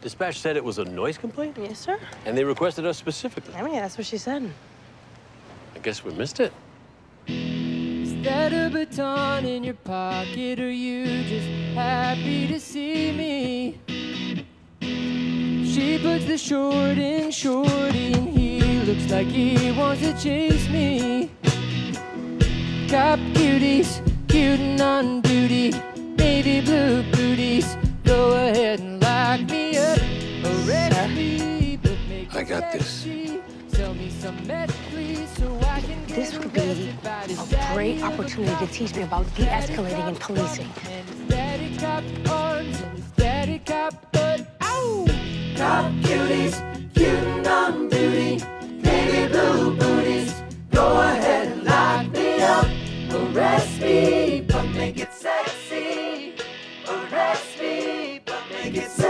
Dispatch said it was a noise complaint, Yes, sir. and they requested us specifically. I mean, that's what she said. I guess we missed it. Is that a baton in your pocket, or you just happy to see me? She puts the short in shorty, and he looks like he wants to chase me. Cop cuties, cute and on duty, I got this. This would be a great opportunity to teach me about de-escalating and policing. Cop cuties, on duty, blue booties. Go ahead and lock me up, arrest me, but make it sexy. Arrest me, but make it sexy.